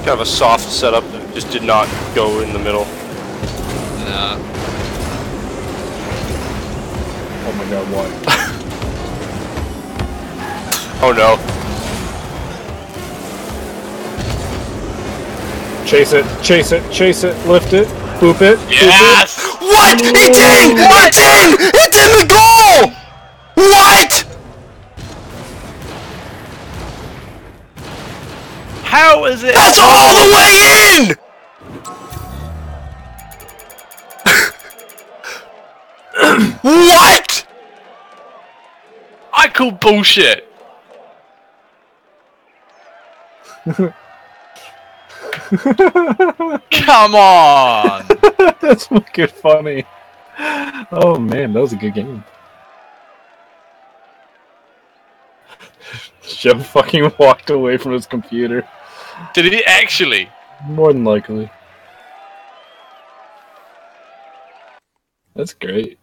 kind of a soft setup that just did not go in the middle. Nah. Oh my god, what? Oh no. Chase it, chase it, chase it, lift it, boop it. boop it. Yes! What? It did! Did! It did the goal! What? How is it? That's all the way in! what? I call bullshit. Come on! That's fucking funny. Oh man, that was a good game. Joe fucking walked away from his computer. Did he actually? More than likely. That's great.